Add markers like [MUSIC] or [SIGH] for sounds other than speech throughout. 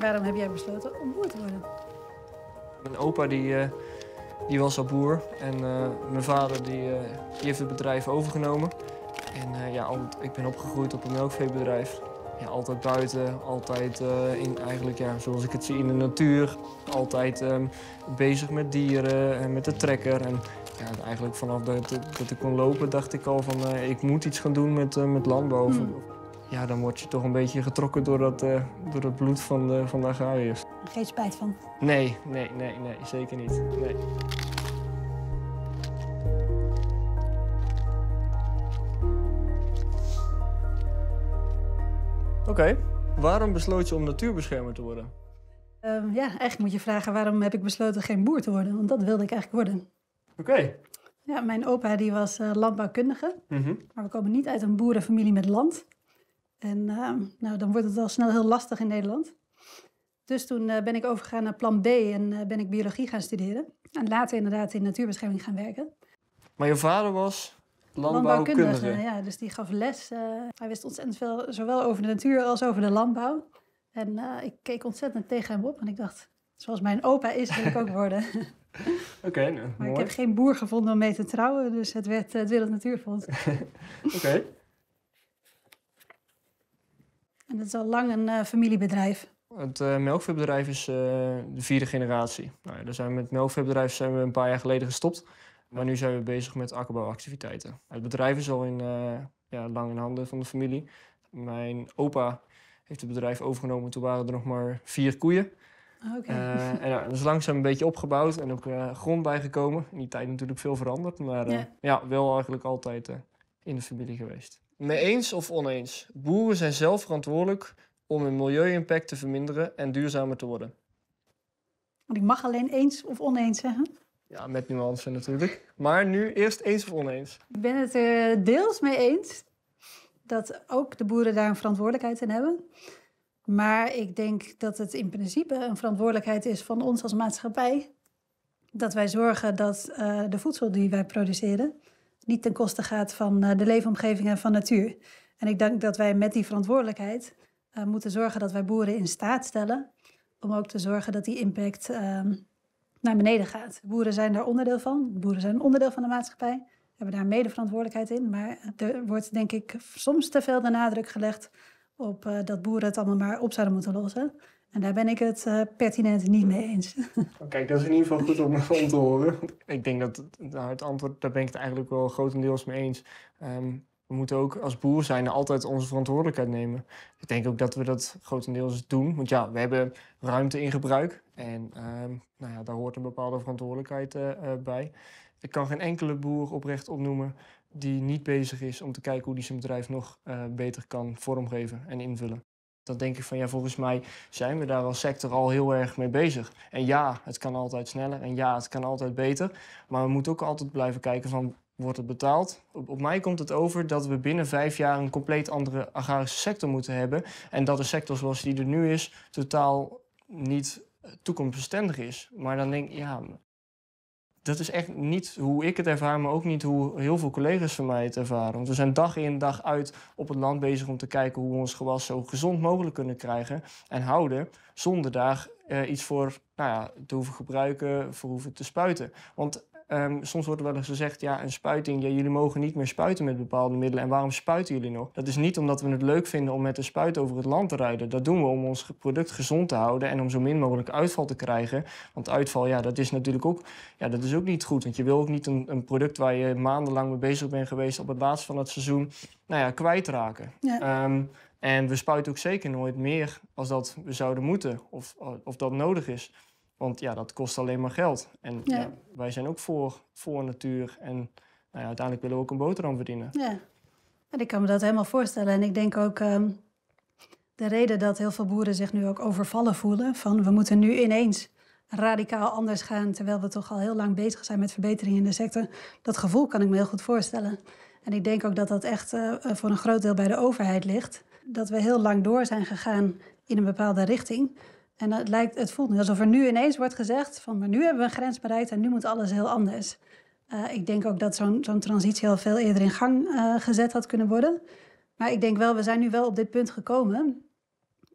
Waarom heb jij besloten om boer te worden? Mijn opa die, eh, die was al boer en eh, mijn vader die, eh, die heeft het bedrijf overgenomen. En ja, al- ik ben opgegroeid op een melkveebedrijf. Ja, altijd buiten, altijd in, eigenlijk ja, zoals ik het zie in de natuur. Altijd ehm, bezig met dieren en met de trekker. En ja, eigenlijk vanaf dat, dat ik kon lopen dacht ik al van ik moet iets gaan doen met, met landbouw. Hmm. Ja, dan word je toch een beetje getrokken door dat, eh, door dat bloed van de, van de agrariërs. Geen spijt van. Nee, nee, nee, nee, zeker niet. Nee. Oké, waarom besloot je om natuurbeschermer te worden? Ehm, ja, eigenlijk moet je vragen waarom heb ik besloten geen boer te worden? Want dat wilde ik eigenlijk worden. Oké. Ja, mijn opa die was eh, landbouwkundige, Mhm. maar we komen niet uit een boerenfamilie met land. En ehm, nou, dan wordt het al snel heel lastig in Nederland. Dus toen eh, ben ik overgegaan naar plan B en eh, ben ik biologie gaan studeren. En later inderdaad in natuurbescherming gaan werken. Maar je vader was landbouwkundige. ja. Dus die gaf les. eh, hij wist ontzettend veel, zowel over de natuur als over de landbouw. En ik keek ontzettend tegen hem op en ik dacht, zoals mijn opa is, wil ik ook worden. [LAUGHS] Oké, nou, Maar mooi. ik heb geen boer gevonden om mee te trouwen, dus het werd het Wereld Natuurfonds. [LAUGHS] Oké. En het is al lang een eh, familiebedrijf. Het eh, melkveebedrijf is eh, de vierde generatie. Nou, ja, daar zijn we met het melkveebedrijf zijn we een paar jaar geleden gestopt. Maar nu zijn we bezig met akkerbouwactiviteiten. Het bedrijf is al in, ja, lang in handen van de familie. Mijn opa heeft het bedrijf overgenomen. Toen waren er nog maar vier koeien. Ah, Oké. Eh, en ja, [LAUGHS] dat is langzaam een beetje opgebouwd en ook grond bijgekomen. In die tijd natuurlijk veel veranderd. Maar Ja. ja. wel eigenlijk altijd in de familie geweest. Mee eens of oneens? Boeren zijn zelf verantwoordelijk om hun milieu-impact te verminderen en duurzamer te worden. Want ik mag alleen eens of oneens zeggen. Ja, met nuance natuurlijk. Maar nu eerst eens of oneens. Ik ben het er deels mee eens dat ook de boeren daar een verantwoordelijkheid in hebben. Maar ik denk dat het in principe een verantwoordelijkheid is van ons als maatschappij. Dat wij zorgen dat eh, de voedsel die wij produceren niet ten koste gaat van eh, de leefomgeving en van natuur. En ik denk dat wij met die verantwoordelijkheid eh, moeten zorgen dat wij boeren in staat stellen om ook te zorgen dat die impact ehm, naar beneden gaat. Boeren zijn daar onderdeel van. Boeren zijn een onderdeel van de maatschappij hebben daar mede verantwoordelijkheid in. Maar er wordt denk ik soms te veel de nadruk gelegd op eh, dat boeren het allemaal maar op zouden moeten lossen. En daar ben ik het eh, pertinent niet mee eens. [LAUGHS] Kijk, dat is in ieder geval goed om, [LAUGHS] om te horen. Ik denk dat nou, het antwoord, daar ben ik het eigenlijk wel grotendeels mee eens. Ehm, we moeten ook als boer zijn altijd onze verantwoordelijkheid nemen. Ik denk ook dat we dat grotendeels doen. Want ja, we hebben ruimte in gebruik. En ehm, nou ja, daar hoort een bepaalde verantwoordelijkheid eh, eh, bij. Ik kan geen enkele boer oprecht opnoemen die niet bezig is om te kijken hoe die zijn bedrijf nog beter kan vormgeven en invullen. Dan denk ik van ja, volgens mij zijn we daar als sector al heel erg mee bezig. En ja, het kan altijd sneller en ja, het kan altijd beter. Maar we moeten ook altijd blijven kijken van wordt het betaald? Op, mij komt het over dat we binnen vijf jaar een compleet andere agrarische sector moeten hebben. En dat de sector zoals die er nu is totaal niet toekomstbestendig is. Maar dan denk ik, ja, dat is echt niet hoe ik het ervaar, maar ook niet hoe heel veel collega's van mij het ervaren. Want we zijn dag in dag uit op het land bezig om te kijken hoe we ons gewas zo gezond mogelijk kunnen krijgen en houden, zonder daar eh, iets voor nou ja, te hoeven gebruiken, voor hoeven te spuiten. Want ehm, soms wordt er wel eens gezegd, ja, een spuiting, ja, jullie mogen niet meer spuiten met bepaalde middelen. En waarom spuiten jullie nog? Dat is niet omdat we het leuk vinden om met een spuit over het land te rijden. Dat doen we om ons product gezond te houden en om zo min mogelijk uitval te krijgen. Want uitval, ja, dat is natuurlijk ook, ja, dat is ook niet goed. Want je wil ook niet een, een product waar je maandenlang mee bezig bent geweest op het laatst van het seizoen, nou ja, kwijtraken. Ja. Ehm, en we spuiten ook zeker nooit meer als dat we zouden moeten of, of dat nodig is. Want ja, dat kost alleen maar geld. En Ja. ja, wij zijn ook voor, voor natuur. En nou ja, uiteindelijk willen we ook een boterham verdienen. Ja, en ik kan me dat helemaal voorstellen. En ik denk ook ehm, de reden dat heel veel boeren zich nu ook overvallen voelen... van we moeten nu ineens radicaal anders gaan... terwijl we toch al heel lang bezig zijn met verbeteringen in de sector. Dat gevoel kan ik me heel goed voorstellen. En ik denk ook dat dat echt eh, voor een groot deel bij de overheid ligt. Dat we heel lang door zijn gegaan in een bepaalde richting... En het, lijkt, het voelt nu alsof er nu ineens wordt gezegd van... maar nu hebben we een grens bereikt en nu moet alles heel anders. Uh, ik denk ook dat zo'n zo'n transitie al veel eerder in gang uh, gezet had kunnen worden. Maar ik denk wel, we zijn nu wel op dit punt gekomen...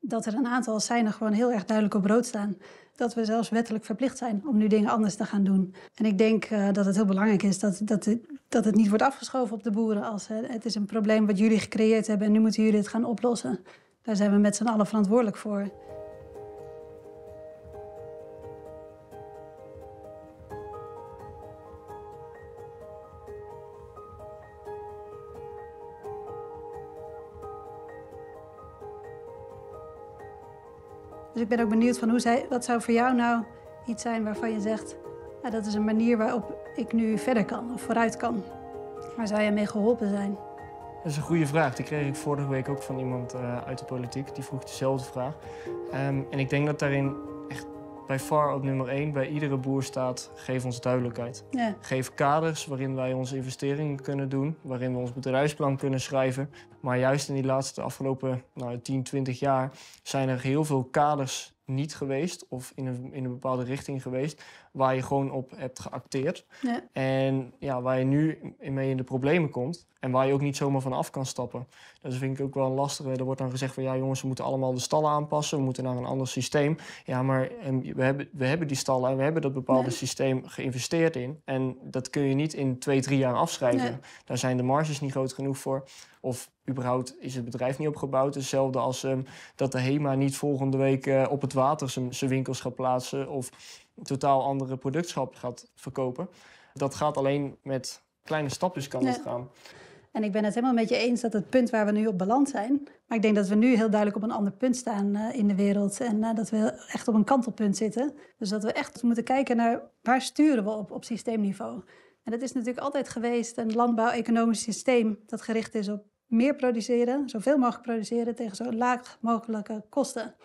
dat er een aantal er gewoon heel erg duidelijk op rood staan. Dat we zelfs wettelijk verplicht zijn om nu dingen anders te gaan doen. En ik denk uh, dat het heel belangrijk is dat, dat, dat het niet wordt afgeschoven op de boeren. Als het is een probleem wat jullie gecreëerd hebben en nu moeten jullie het gaan oplossen. Daar zijn we met z'n allen verantwoordelijk voor. Ik ben ook benieuwd van hoe zij, wat zou voor jou nou iets zijn waarvan je zegt, ja, dat is een manier waarop ik nu verder kan of vooruit kan. Waar zou je mee geholpen zijn? Dat is een goede vraag. Die kreeg ik vorige week ook van iemand uh, uit de politiek. Die vroeg dezelfde vraag. Um, en ik denk dat daarin bij far op nummer één bij iedere boer staat: geef ons duidelijkheid. Ja. Geef kaders waarin wij onze investeringen kunnen doen, waarin we ons bedrijfsplan kunnen schrijven. Maar juist in die laatste afgelopen nou, 10, 20 jaar zijn er heel veel kaders niet geweest of in een, in een bepaalde richting geweest waar je gewoon op hebt geacteerd. Ja. En ja, waar je nu mee in de problemen komt en waar je ook niet zomaar van af kan stappen. Dus dat vind ik ook wel lastig. Er wordt dan gezegd van ja jongens, we moeten allemaal de stallen aanpassen, we moeten naar een ander systeem. Ja, maar we hebben, we hebben die stallen en we hebben dat bepaalde Nee. systeem geïnvesteerd in. En dat kun je niet in twee, drie jaar afschrijven. Nee. Daar zijn de marges niet groot genoeg voor. Of überhaupt is het bedrijf niet opgebouwd. Hetzelfde als ehm, dat de HEMA niet volgende week eh, op het water zijn winkels gaat plaatsen. Of een totaal andere productschap gaat verkopen. Dat gaat alleen met kleine stapjes kan gaan. En ik ben het helemaal met je eens dat het punt waar we nu op beland zijn. Maar ik denk dat we nu heel duidelijk op een ander punt staan eh, in de wereld. En eh, dat we echt op een kantelpunt zitten. Dus dat we echt moeten kijken naar waar sturen we op, op systeemniveau. En dat is natuurlijk altijd geweest een landbouw-economisch systeem dat gericht is op meer produceren, zoveel mogelijk produceren tegen zo laag mogelijke kosten.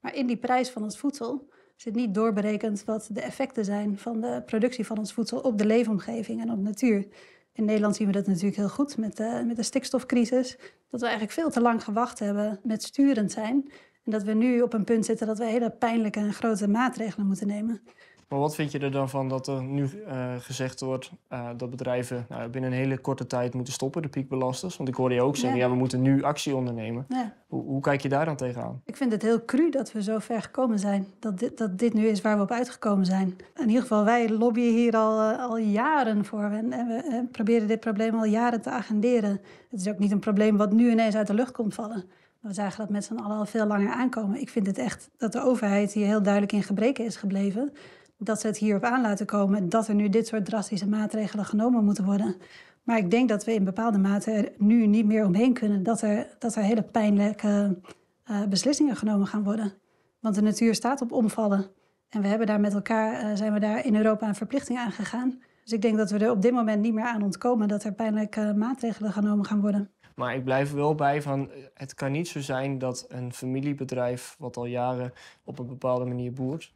Maar in die prijs van ons voedsel zit niet doorberekend wat de effecten zijn van de productie van ons voedsel op de leefomgeving en op natuur. In Nederland zien we dat natuurlijk heel goed met de, met de stikstofcrisis. Dat we eigenlijk veel te lang gewacht hebben met sturend zijn. En dat we nu op een punt zitten dat we hele pijnlijke en grote maatregelen moeten nemen. Maar wat vind je er dan van dat er nu eh, gezegd wordt eh, dat bedrijven nou, binnen een hele korte tijd moeten stoppen, de piekbelasters? Want ik hoorde je ook zeggen, Ja. ja, we moeten nu actie ondernemen. Ja. Hoe, hoe kijk je daar dan tegenaan? Ik vind het heel cru dat we zo ver gekomen zijn. Dat dit, dat dit nu is waar we op uitgekomen zijn. In ieder geval, wij lobbyen hier al, eh, al jaren voor. En, en we proberen dit probleem al jaren te agenderen. Het is ook niet een probleem wat nu ineens uit de lucht komt vallen. We zagen dat met z'n allen al veel langer aankomen. Ik vind het echt dat de overheid hier heel duidelijk in gebreken is gebleven. Dat ze het hierop aan laten komen. Dat er nu dit soort drastische maatregelen genomen moeten worden. Maar ik denk dat we in bepaalde mate er nu niet meer omheen kunnen. Dat er, dat er hele pijnlijke eh, beslissingen genomen gaan worden. Want de natuur staat op omvallen. En we hebben daar met elkaar, eh, zijn we daar in Europa een verplichting aan gegaan. Dus ik denk dat we er op dit moment niet meer aan ontkomen dat er pijnlijke maatregelen genomen gaan worden. Maar ik blijf wel bij van, eh, het kan niet zo zijn dat een familiebedrijf, wat al jaren op een bepaalde manier boert,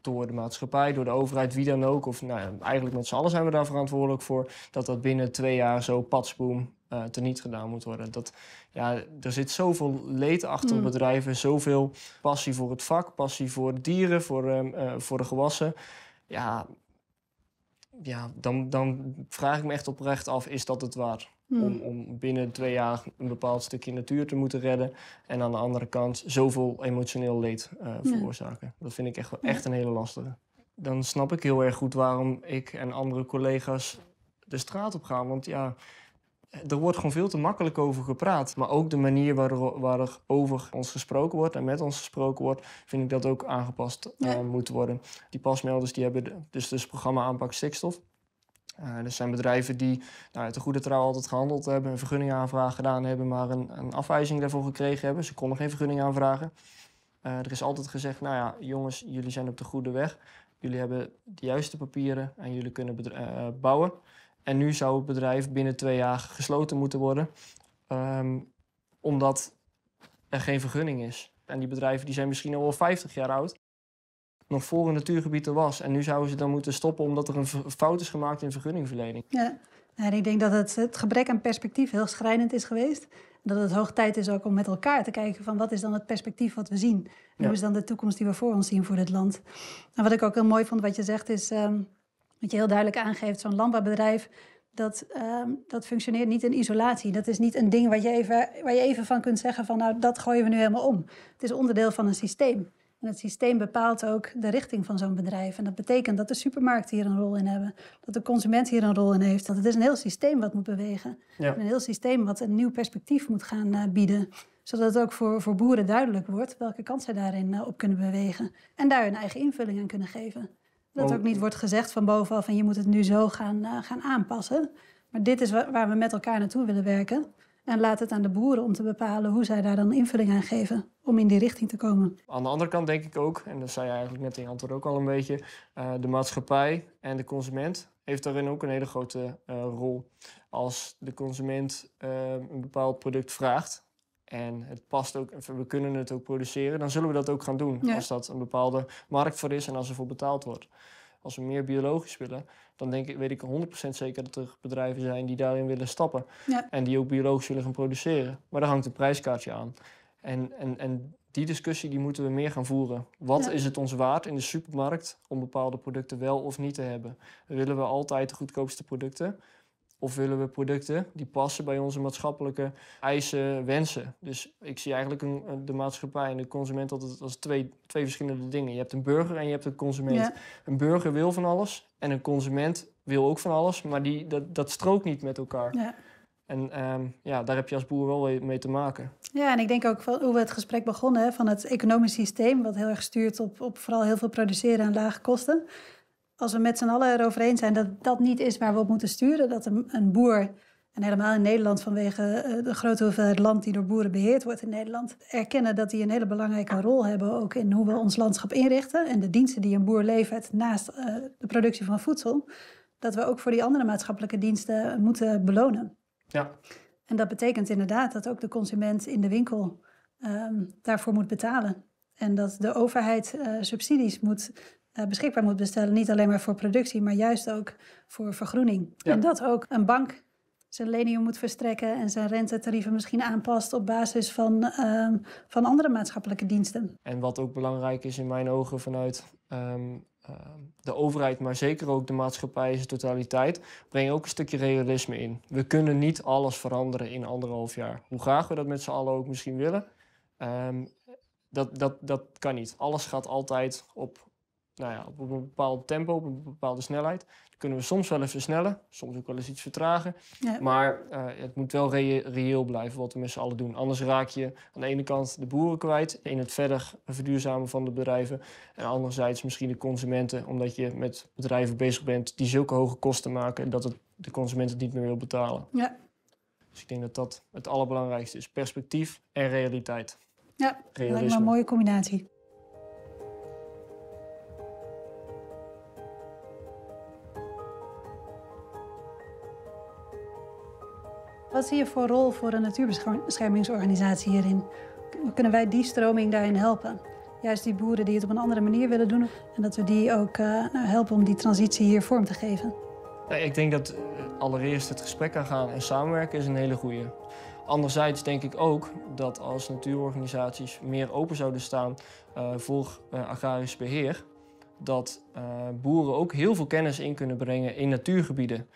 door de maatschappij, door de overheid, wie dan ook, of nou, ja, eigenlijk met z'n allen zijn we daar verantwoordelijk voor, dat dat binnen twee jaar zo patsboom eh teniet gedaan moet worden. Dat, ja, er zit zoveel leed achter Mm. bedrijven, zoveel passie voor het vak, passie voor dieren, voor, ehm, eh, voor de gewassen. Ja, ja dan, dan vraag ik me echt oprecht af, is dat het waard? Hmm. Om, om binnen twee jaar een bepaald stukje natuur te moeten redden. En aan de andere kant zoveel emotioneel leed eh, Ja. veroorzaken. Dat vind ik echt, echt een hele lastige. Dan snap ik heel erg goed waarom ik en andere collega's de straat op gaan. Want ja, er wordt gewoon veel te makkelijk over gepraat. Maar ook de manier waar, waar er over ons gesproken wordt en met ons gesproken wordt, vind ik dat ook aangepast Ja. eh, moet worden. Die pasmelders die hebben de- dus, dus het programma aanpak stikstof. Eh, er zijn bedrijven die nou, uit de goede trouw altijd gehandeld hebben, een vergunningaanvraag gedaan hebben, maar een, een afwijzing daarvoor gekregen hebben. Ze konden geen vergunning aanvragen. Eh, er is altijd gezegd, nou ja, jongens, jullie zijn op de goede weg. Jullie hebben de juiste papieren en jullie kunnen eh, bouwen. En nu zou het bedrijf binnen twee jaar gesloten moeten worden, ehm, omdat er geen vergunning is. En die bedrijven die zijn misschien al wel 50 jaar oud, nog voor een natuurgebied er was. En nu zouden ze dan moeten stoppen omdat er een fout is gemaakt in vergunningverlening. Ja. En ik denk dat het, het gebrek aan perspectief heel schrijnend is geweest. En dat het hoog tijd is ook om met elkaar te kijken van wat is dan het perspectief wat we zien. En Ja. hoe is dan de toekomst die we voor ons zien voor dit land. En wat ik ook heel mooi vond wat je zegt is, ehm, wat je heel duidelijk aangeeft, zo'n landbouwbedrijf, dat, ehm, dat functioneert niet in isolatie. Dat is niet een ding wat je even, waar je even van kunt zeggen van nou, dat gooien we nu helemaal om. Het is onderdeel van een systeem. En het systeem bepaalt ook de richting van zo'n bedrijf. En dat betekent dat de supermarkt hier een rol in hebben. Dat de consument hier een rol in heeft. Dat het is een heel systeem wat moet bewegen. Ja. Een heel systeem wat een nieuw perspectief moet gaan uh, bieden. Zodat het ook voor, voor boeren duidelijk wordt welke kant zij daarin uh, op kunnen bewegen. En daar hun eigen invulling aan kunnen geven. Dat ook niet wordt gezegd van bovenaf en je moet het nu zo gaan, uh, gaan aanpassen. Maar dit is waar we met elkaar naartoe willen werken. En laat het aan de boeren om te bepalen hoe zij daar dan invulling aan geven om in die richting te komen. Aan de andere kant denk ik ook, en dat zei je eigenlijk net in je antwoord ook al een beetje, uh, de maatschappij en de consument heeft daarin ook een hele grote uh, rol. Als de consument uh, een bepaald product vraagt en het past ook, we kunnen het ook produceren, dan zullen we dat ook gaan doen. Ja. Als dat een bepaalde markt voor is en als er voor betaald wordt. Als we meer biologisch willen, dan denk ik, weet ik 100% zeker dat er bedrijven zijn die daarin willen stappen. Ja. En die ook biologisch willen gaan produceren. Maar daar hangt een prijskaartje aan. En, en, en die discussie die moeten we meer gaan voeren. Wat Ja. is het ons waard in de supermarkt om bepaalde producten wel of niet te hebben? Willen we altijd de goedkoopste producten? Of willen we producten die passen bij onze maatschappelijke eisen, wensen? Dus ik zie eigenlijk een, een- de maatschappij en de consument altijd als twee, twee verschillende dingen. Je hebt een burger en je hebt een consument. Ja. Een burger wil van alles en een consument wil ook van alles, maar die, dat, dat strookt niet met elkaar. Ja. En ehm, ja, daar heb je als boer wel mee- te maken. Ja, en ik denk ook van hoe we het gesprek begonnen, van het economisch systeem, wat heel erg stuurt op, op vooral heel veel produceren en lage kosten. Als we met z'n allen erover eens zijn dat dat niet is waar we op moeten sturen, dat een, een boer, en helemaal in Nederland vanwege eh, de grote hoeveelheid land die door boeren beheerd wordt in Nederland, erkennen dat die een hele belangrijke rol hebben ook in hoe we ons landschap inrichten en de diensten die een boer levert naast eh, de productie van voedsel, dat we ook voor die andere maatschappelijke diensten moeten belonen. Ja, En dat betekent inderdaad dat ook de consument in de winkel ehm, daarvoor moet betalen. En dat de overheid eh, subsidies moet, beschikbaar moet bestellen. Niet alleen maar voor productie, maar juist ook voor vergroening. Ja. En dat ook een bank zijn leningen moet verstrekken en zijn rentetarieven misschien aanpast op basis van, ehm, van andere maatschappelijke diensten. En wat ook belangrijk is in mijn ogen vanuit ehm, ehm, de overheid, maar zeker ook de maatschappij in zijn totaliteit, breng ook een stukje realisme in. We kunnen niet alles veranderen in anderhalf jaar. Hoe graag we dat met z'n allen ook misschien willen, dat, dat, dat kan niet. Alles gaat altijd op, nou ja, op een bepaald tempo, op een bepaalde snelheid. Dat kunnen we soms wel even versnellen, soms ook wel eens iets vertragen. Ja. Maar eh, het moet wel reëel blijven wat we met z'n allen doen. Anders raak je aan de ene kant de boeren kwijt in het verder verduurzamen van de bedrijven. En anderzijds misschien de consumenten, omdat je met bedrijven bezig bent die zulke hoge kosten maken dat het, de consument het niet meer wil betalen. Ja, Dus ik denk dat dat het allerbelangrijkste is. Perspectief en realiteit. ja dat lijkt me een mooie combinatie. Wat zie je voor rol voor een natuurbeschermingsorganisatie hierin? Kunnen wij die stroming daarin helpen? Juist die boeren die het op een andere manier willen doen. En dat we die ook eh, nou, helpen om die transitie hier vorm te geven. Ik denk dat allereerst het gesprek aangaan en samenwerken is een hele goede. Anderzijds denk ik ook dat als natuurorganisaties meer open zouden staan eh, voor eh, agrarisch beheer, dat boeren ook heel veel kennis in kunnen brengen in natuurgebieden.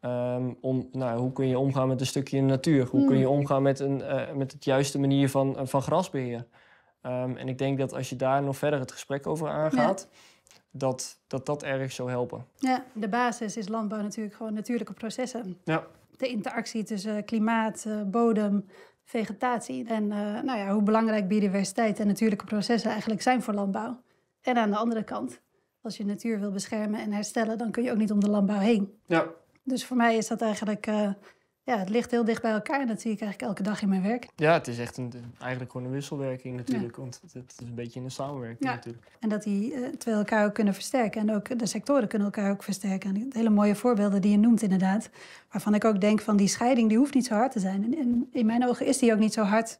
Ehm, om, nou, hoe kun je omgaan met een stukje natuur? Hoe kun je omgaan met, een, eh, met het juiste manier van, eh, van grasbeheer? Ehm, en ik denk dat als je daar nog verder het gesprek over aangaat, dat, dat dat erg zou helpen. Ja, de basis is landbouw natuurlijk gewoon natuurlijke processen. Ja. De interactie tussen klimaat, eh, bodem, vegetatie. En nou ja, hoe belangrijk biodiversiteit en natuurlijke processen eigenlijk zijn voor landbouw. En aan de andere kant, als je natuur wil beschermen en herstellen, dan kun je ook niet om de landbouw heen. Ja, Dus voor mij is dat eigenlijk, eh, ja, het ligt heel dicht bij elkaar. En dat zie ik eigenlijk elke dag in mijn werk. Ja, het is echt een, eigenlijk gewoon een wisselwerking natuurlijk. Want het, is een beetje een samenwerking Ja. natuurlijk. En dat die eh, twee elkaar ook kunnen versterken. En ook de sectoren kunnen elkaar ook versterken. En hele mooie voorbeelden die je noemt inderdaad. Waarvan ik ook denk van die scheiding, die hoeft niet zo hard te zijn. En, en in mijn ogen is die ook niet zo hard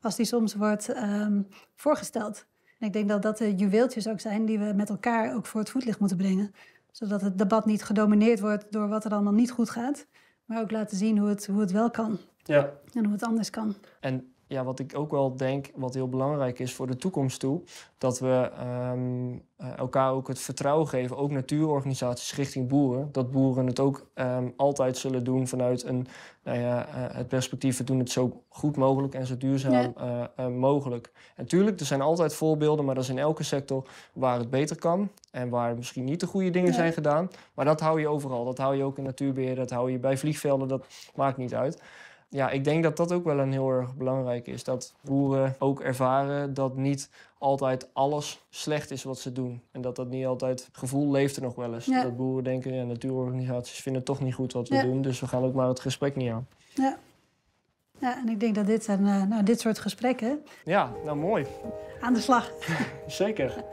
als die soms wordt ehm, voorgesteld. En ik denk dat dat de juweeltjes ook zijn die we met elkaar ook voor het voetlicht moeten brengen. Zodat het debat niet gedomineerd wordt door wat er allemaal niet goed gaat. Maar ook laten zien hoe het, hoe het wel kan Ja. en hoe het anders kan. En ja, wat ik ook wel denk, wat heel belangrijk is voor de toekomst toe, dat we ehm, eh, elkaar ook het vertrouwen geven, ook natuurorganisaties richting boeren, dat boeren het ook ehm, altijd zullen doen vanuit een, nou ja, eh, het perspectief, we doen het zo goed mogelijk en zo duurzaam Ja. eh, mogelijk. En tuurlijk, er zijn altijd voorbeelden, maar dat is in elke sector waar het beter kan en waar misschien niet de goede dingen Ja. zijn gedaan. Maar dat hou je overal. Dat hou je ook in natuurbeheer, dat hou je bij vliegvelden, dat maakt niet uit. Ja, ik denk dat dat ook wel een heel erg belangrijk is. Dat boeren ook ervaren dat niet altijd alles slecht is wat ze doen. En dat dat niet altijd... Het gevoel leeft er nog wel eens. Ja. Dat boeren denken, ja, natuurorganisaties vinden toch niet goed wat we Ja. doen. Dus we gaan ook maar het gesprek niet aan. Ja. ja, en ik denk dat dit, een, eh, nou, dit soort gesprekken Ja, nou mooi. aan de slag. [LAUGHS] Zeker.